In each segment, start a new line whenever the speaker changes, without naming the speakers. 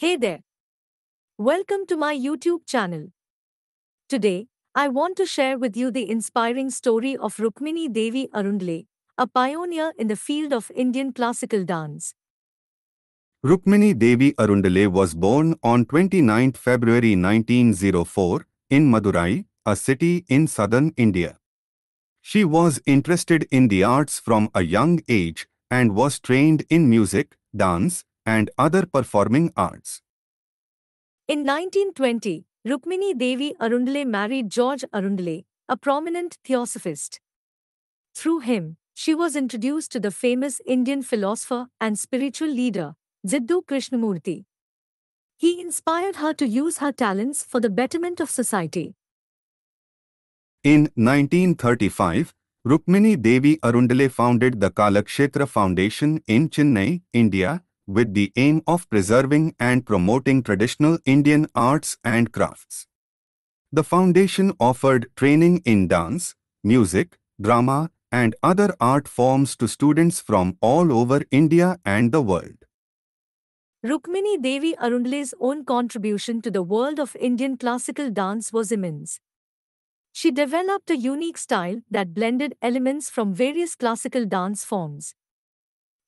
Hey there. Welcome to my YouTube channel. Today, I want to share with you the inspiring story of Rukmini Devi Arundale, a pioneer in the field of Indian classical dance.
Rukmini Devi Arundale was born on 29 February 1904 in Madurai, a city in southern India. She was interested in the arts from a young age and was trained in music, dance, and other performing arts.
In 1920, Rukmini Devi Arundale married George Arundale, a prominent theosophist. Through him, she was introduced to the famous Indian philosopher and spiritual leader, Jiddu Krishnamurti. He inspired her to use her talents for the betterment of society.
In 1935, Rukmini Devi Arundale founded the Kalakshetra Foundation in Chennai, India, with the aim of preserving and promoting traditional Indian arts and crafts. The foundation offered training in dance, music, drama, and other art forms to students from all over India and the world.
Rukmini Devi Arundale's own contribution to the world of Indian classical dance was immense. She developed a unique style that blended elements from various classical dance forms.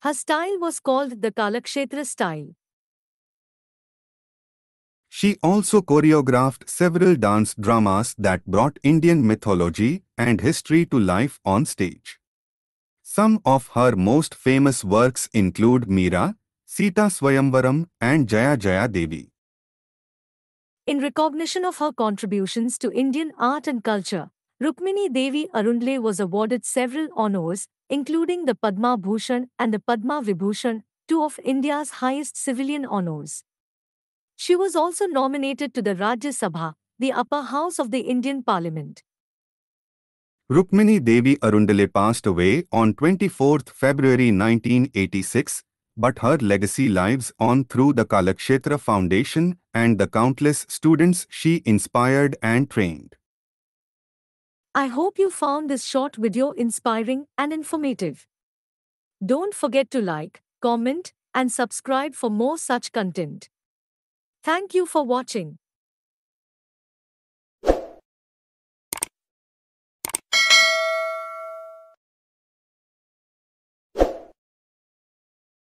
Her style was called the Kalakshetra style.
She also choreographed several dance dramas that brought Indian mythology and history to life on stage. Some of her most famous works include Meera, Sita Swayamvaram and Jaya Jaya Devi.
In recognition of her contributions to Indian art and culture, Rukmini Devi Arundale was awarded several honors, including the Padma Bhushan and the Padma Vibhushan, two of India's highest civilian honors. She was also nominated to the Rajya Sabha, the upper house of the Indian Parliament.
Rukmini Devi Arundale passed away on 24 February 1986, but her legacy lives on through the Kalakshetra Foundation and the countless students she inspired and trained.
I hope you found this short video inspiring and informative. Don't forget to like, comment, and subscribe for more such content. Thank you for watching.